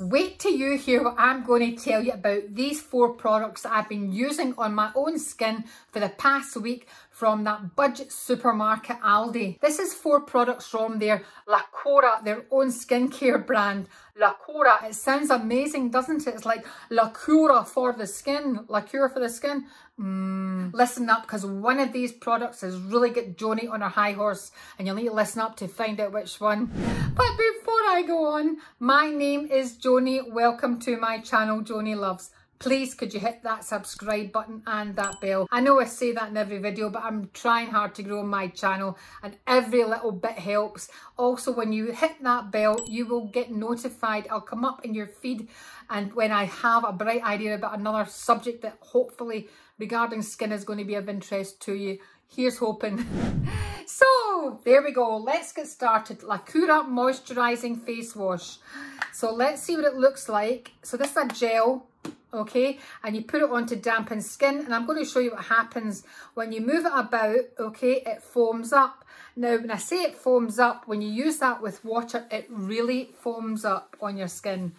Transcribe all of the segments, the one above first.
Wait till you hear what I'm going to tell you about these four products that I've been using on my own skin for the past week from that budget supermarket Aldi. This is four products from their Lacura, their own skincare brand. Lacura, it sounds amazing, doesn't it? It's like Lacura for the skin, Lacura for the skin. Mm. Listen up, because one of these products has really got Joanie on her high horse, and you'll need to listen up to find out which one. But before I go on, my name is Joanie. Welcome to my channel, Joanie Loves please could you hit that subscribe button and that bell. I know I say that in every video, but I'm trying hard to grow my channel and every little bit helps. Also, when you hit that bell, you will get notified. I'll come up in your feed and when I have a bright idea about another subject that hopefully regarding skin is going to be of interest to you, here's hoping. so, there we go. Let's get started. Lacura Moisturising Face Wash. So let's see what it looks like. So this is a gel okay? And you put it onto dampened skin and I'm going to show you what happens when you move it about okay? It foams up. Now when I say it foams up when you use that with water it really foams up on your skin.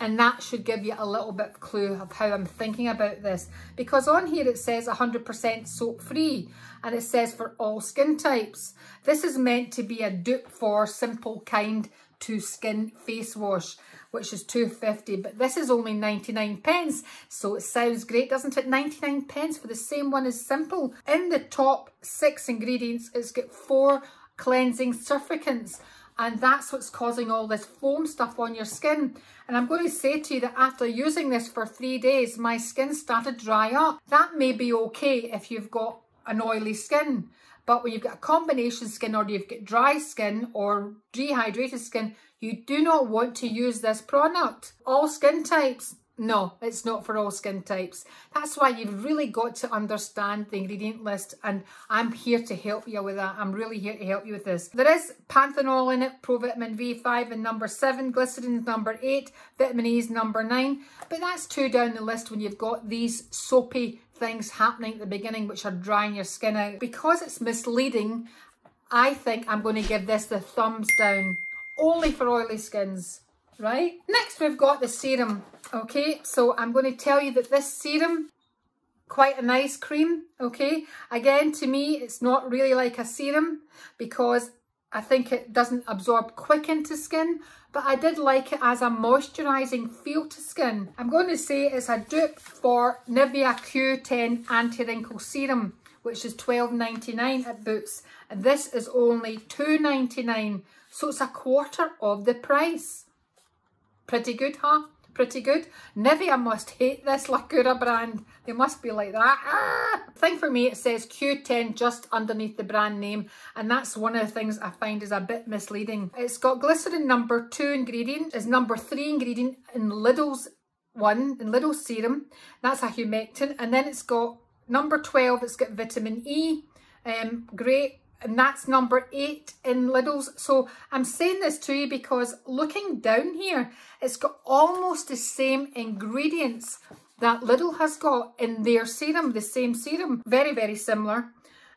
And that should give you a little bit of clue of how I'm thinking about this. Because on here it says 100% soap free and it says for all skin types. This is meant to be a dupe for simple kind to skin face wash which is 250 but this is only 99 pence so it sounds great doesn't it 99 pence for the same one as simple in the top six ingredients it's got four cleansing surfactants and that's what's causing all this foam stuff on your skin. And I'm going to say to you that after using this for three days, my skin started dry up. That may be okay if you've got an oily skin. But when you've got a combination skin or you've got dry skin or dehydrated skin, you do not want to use this product. All skin types, no, it's not for all skin types. That's why you've really got to understand the ingredient list and I'm here to help you with that. I'm really here to help you with this. There is panthenol in it, provitamin B5 and number 7, glycerin number 8, vitamin E is number 9. But that's two down the list when you've got these soapy things happening at the beginning which are drying your skin out. Because it's misleading, I think I'm going to give this the thumbs down only for oily skins, right? Next, we've got the serum, okay? So I'm going to tell you that this serum, quite a nice cream, okay? Again, to me, it's not really like a serum because I think it doesn't absorb quick into skin, but I did like it as a moisturising feel to skin. I'm going to say it's a dupe for Nivea Q10 Anti-Wrinkle Serum, which is $12.99 at Boots. And this is only $2.99 so it's a quarter of the price. Pretty good, huh? Pretty good. Nivea must hate this Lacura brand. They must be like that. Ah! Thing for me, it says Q10 just underneath the brand name. And that's one of the things I find is a bit misleading. It's got glycerin number two ingredient. Is number three ingredient in Lidl's one, in Lidl's serum. That's a humectant. And then it's got number 12, it's got vitamin E. Um, great and that's number eight in Lidl's. So I'm saying this to you because looking down here, it's got almost the same ingredients that Lidl has got in their serum, the same serum. Very, very similar.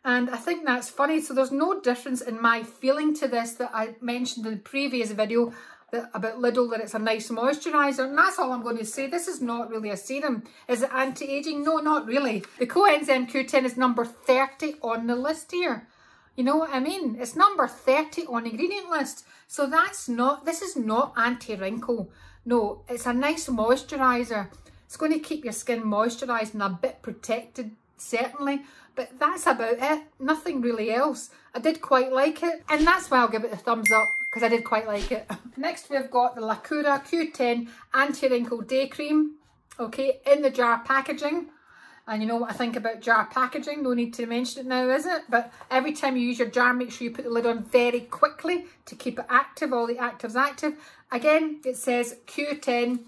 And I think that's funny. So there's no difference in my feeling to this that I mentioned in the previous video that, about Lidl, that it's a nice moisturiser. And that's all I'm going to say. This is not really a serum. Is it anti-aging? No, not really. The coenzyme Q10 is number 30 on the list here. You know what I mean? It's number 30 on ingredient list. So that's not, this is not anti-wrinkle. No, it's a nice moisturiser. It's going to keep your skin moisturised and a bit protected, certainly. But that's about it. Nothing really else. I did quite like it. And that's why I'll give it a thumbs up, because I did quite like it. Next, we've got the Lacura Q10 Anti-Wrinkle Day Cream. Okay, in the jar packaging. And you know what I think about jar packaging, no need to mention it now, is it? But every time you use your jar, make sure you put the lid on very quickly to keep it active, all the actives active. Again, it says Q10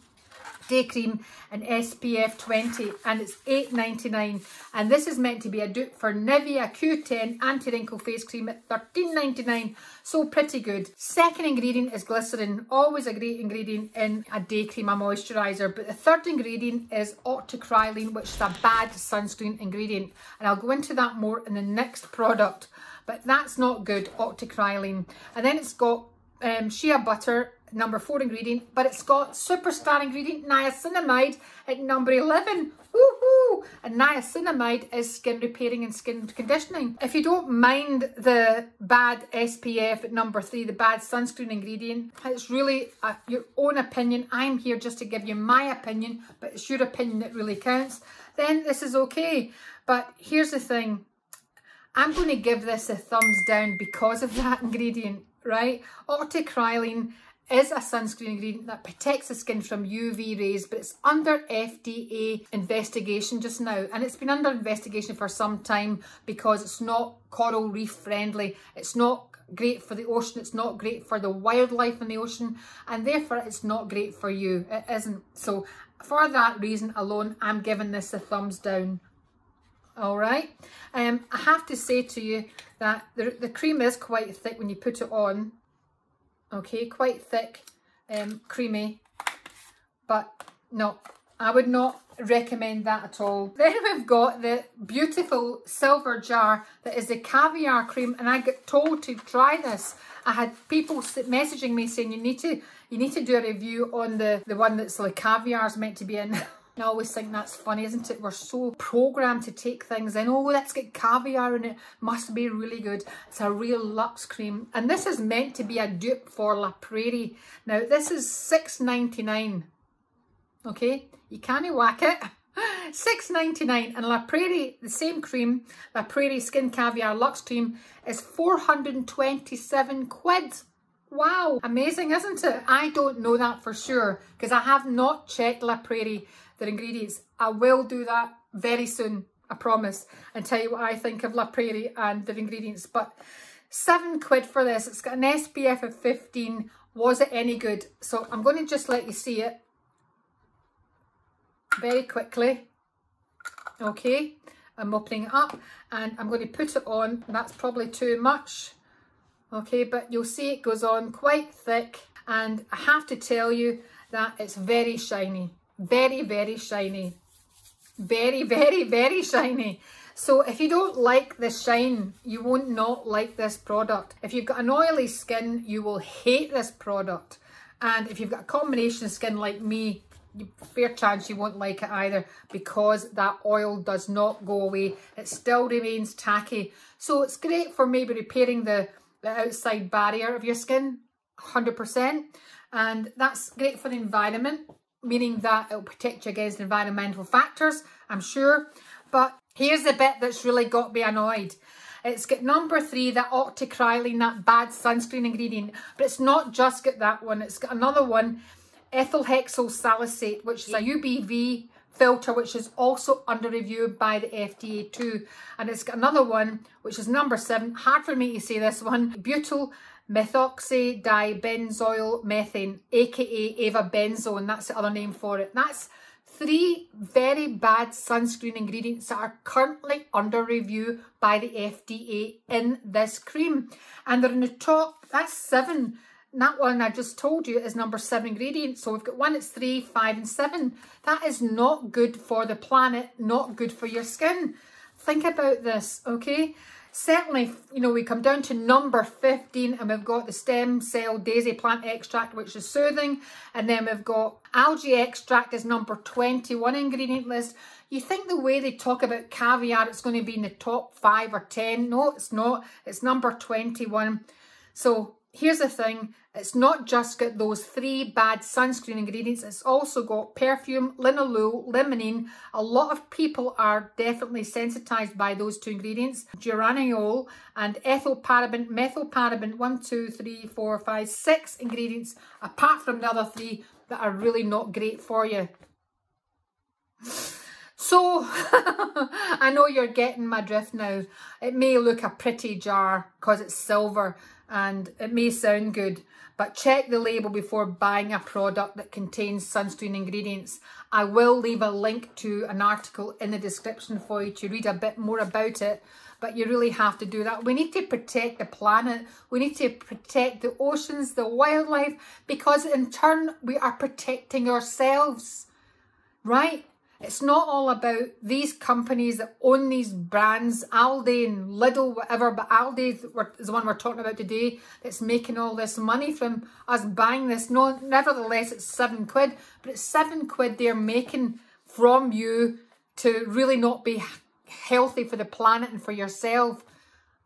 day cream and SPF 20 and it's $8.99 and this is meant to be a dupe for Nivea Q10 anti-wrinkle face cream at $13.99 so pretty good. Second ingredient is glycerin, always a great ingredient in a day cream, a moisturiser. But the third ingredient is octocrylene which is a bad sunscreen ingredient. And I'll go into that more in the next product. But that's not good, octocrylene. And then it's got um, shea butter number four ingredient, but it's got superstar ingredient niacinamide at number 11. Woohoo! And niacinamide is skin repairing and skin conditioning. If you don't mind the bad SPF at number three, the bad sunscreen ingredient, it's really uh, your own opinion. I'm here just to give you my opinion, but it's your opinion that really counts. Then this is okay. But here's the thing. I'm going to give this a thumbs down because of that ingredient, right? Octocrylene is a sunscreen ingredient that protects the skin from UV rays, but it's under FDA investigation just now. And it's been under investigation for some time because it's not coral reef friendly. It's not great for the ocean. It's not great for the wildlife in the ocean. And therefore, it's not great for you. It isn't. So for that reason alone, I'm giving this a thumbs down. All right. Um, I have to say to you that the, the cream is quite thick when you put it on okay quite thick um creamy but no I would not recommend that at all. Then we've got the beautiful silver jar that is the caviar cream and I got told to try this. I had people messaging me saying you need to you need to do a review on the, the one that's like caviar is meant to be in. I always think that's funny, isn't it? We're so programmed to take things in. Oh, let's get caviar in it. Must be really good. It's a real luxe cream. And this is meant to be a dupe for La Prairie. Now, this is six ninety nine. Okay? You can't whack it. Six ninety nine and La Prairie, the same cream, La Prairie Skin Caviar Luxe Cream is 427 quid. Wow, amazing, isn't it? I don't know that for sure because I have not checked La Prairie their ingredients. I will do that very soon, I promise, and tell you what I think of La Prairie and their ingredients. But seven quid for this. It's got an SPF of 15. Was it any good? So I'm going to just let you see it very quickly. Okay, I'm opening it up and I'm going to put it on. That's probably too much. Okay, but you'll see it goes on quite thick and I have to tell you that it's very shiny. Very, very shiny. Very, very, very shiny. So if you don't like the shine, you won't not like this product. If you've got an oily skin, you will hate this product. And if you've got a combination of skin like me, you fair chance you won't like it either because that oil does not go away. It still remains tacky. So it's great for maybe repairing the, the outside barrier of your skin, 100%. And that's great for the environment meaning that it'll protect you against environmental factors, I'm sure. But here's the bit that's really got me annoyed. It's got number three, that octocrylene, that bad sunscreen ingredient. But it's not just got that one. It's got another one, ethyl hexyl salicylate, which is a UVB filter, which is also under review by the FDA too. And it's got another one, which is number seven. Hard for me to say this one. Butyl methoxydibenzoyl methane, aka avobenzone, that's the other name for it. That's three very bad sunscreen ingredients that are currently under review by the FDA in this cream. And they're in the top, that's seven. that one I just told you is number seven ingredient. So we've got one it's three, five and seven. That is not good for the planet, not good for your skin. Think about this, okay? Certainly, you know, we come down to number 15 and we've got the stem cell daisy plant extract, which is soothing. And then we've got algae extract as number 21 ingredient list. You think the way they talk about caviar, it's going to be in the top five or 10. No, it's not. It's number 21. So here's the thing. It's not just got those three bad sunscreen ingredients, it's also got perfume, linalool, limonene. A lot of people are definitely sensitized by those two ingredients. Geraniol and ethyl paraben, methyl paraben, one, two, three, four, five, six ingredients, apart from the other three that are really not great for you. So, I know you're getting my drift now. It may look a pretty jar because it's silver and it may sound good, but check the label before buying a product that contains sunscreen ingredients. I will leave a link to an article in the description for you to read a bit more about it, but you really have to do that. We need to protect the planet. We need to protect the oceans, the wildlife, because in turn we are protecting ourselves, right? It's not all about these companies that own these brands, Aldi and Lidl, whatever, but Aldi is the one we're talking about today that's making all this money from us buying this. No, nevertheless, it's seven quid, but it's seven quid they're making from you to really not be healthy for the planet and for yourself.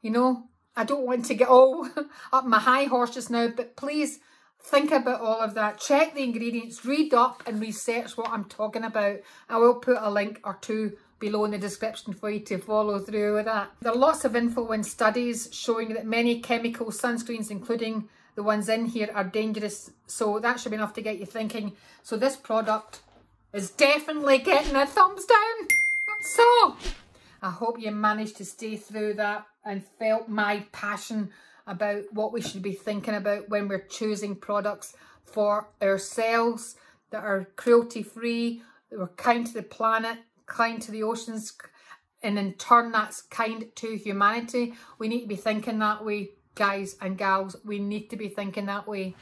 You know, I don't want to get all up my high horse just now, but please think about all of that. Check the ingredients, read up and research what I'm talking about. I will put a link or two below in the description for you to follow through with that. There are lots of info and studies showing that many chemical sunscreens, including the ones in here, are dangerous. So that should be enough to get you thinking. So this product is definitely getting a thumbs down. So I hope you managed to stay through that and felt my passion about what we should be thinking about when we're choosing products for ourselves that are cruelty free, that are kind to the planet, kind to the oceans, and in turn that's kind to humanity. We need to be thinking that way, guys and gals. We need to be thinking that way.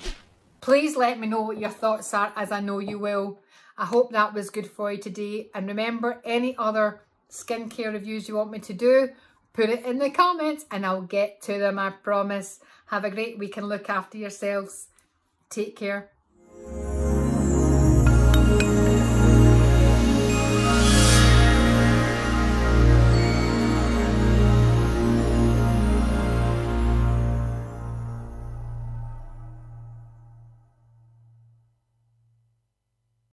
Please let me know what your thoughts are, as I know you will. I hope that was good for you today. And remember, any other skincare reviews you want me to do, put it in the comments and I'll get to them, I promise. Have a great week and look after yourselves. Take care.